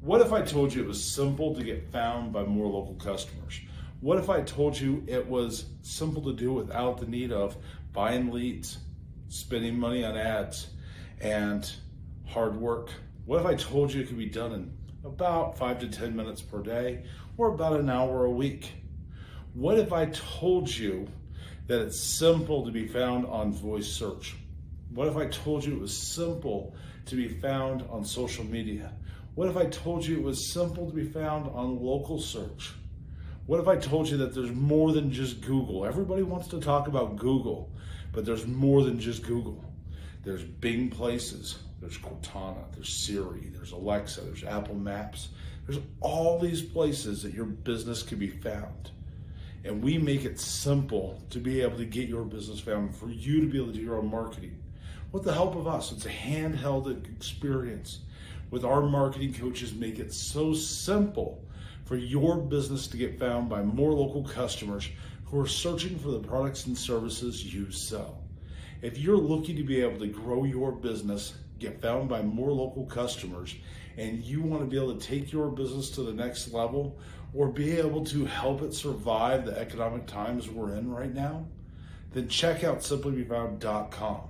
What if I told you it was simple to get found by more local customers? What if I told you it was simple to do without the need of buying leads, spending money on ads, and hard work? What if I told you it could be done in about five to 10 minutes per day or about an hour a week? What if I told you that it's simple to be found on voice search? What if I told you it was simple to be found on social media? What if I told you it was simple to be found on local search? What if I told you that there's more than just Google? Everybody wants to talk about Google, but there's more than just Google. There's Bing Places, there's Cortana, there's Siri, there's Alexa, there's Apple Maps. There's all these places that your business can be found. And we make it simple to be able to get your business found, for you to be able to do your own marketing. With the help of us, it's a handheld experience. With our marketing coaches, make it so simple for your business to get found by more local customers who are searching for the products and services you sell. If you're looking to be able to grow your business, get found by more local customers, and you want to be able to take your business to the next level or be able to help it survive the economic times we're in right now, then check out simplybefound.com.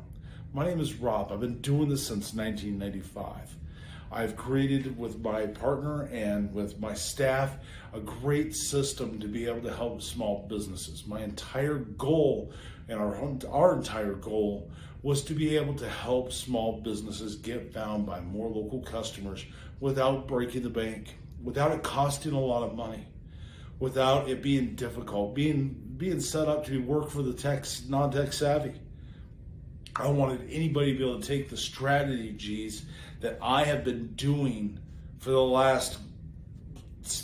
My name is Rob. I've been doing this since 1995. I've created with my partner and with my staff a great system to be able to help small businesses. My entire goal and our, our entire goal was to be able to help small businesses get found by more local customers without breaking the bank, without it costing a lot of money, without it being difficult, being being set up to work for the tech non-tech savvy. I wanted anybody to be able to take the strategies that I have been doing for the last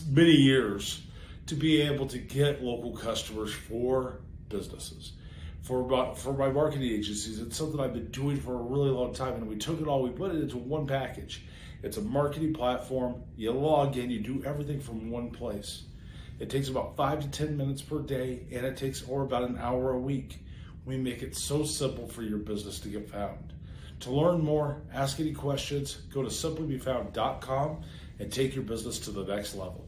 many years to be able to get local customers for businesses. For, for my marketing agencies, it's something I've been doing for a really long time, and we took it all, we put it into one package. It's a marketing platform. You log in, you do everything from one place. It takes about five to 10 minutes per day, and it takes or about an hour a week. We make it so simple for your business to get found. To learn more, ask any questions, go to simplybefound.com and take your business to the next level.